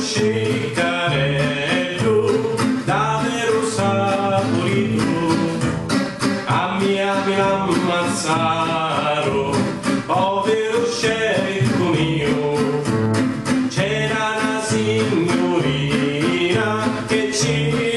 ciccarello davvero saporito a mia mia mazzaro povero sceriffo mio. C'era una signorina che ci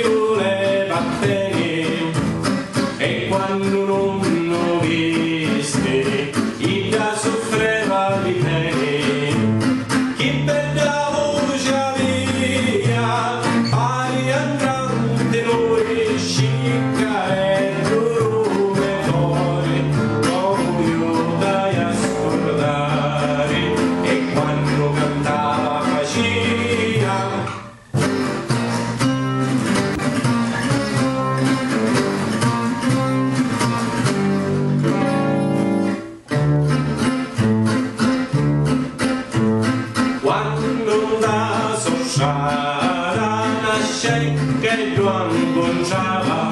Gonzara, sceicca e duan Gonzara,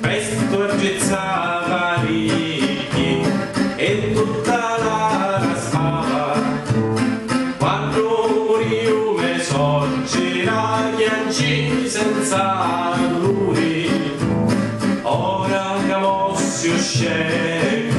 presto argezzava ricchi e tutta la rasava. Quattro riume sorgerà ghianci senza lui, ora camossi uscì.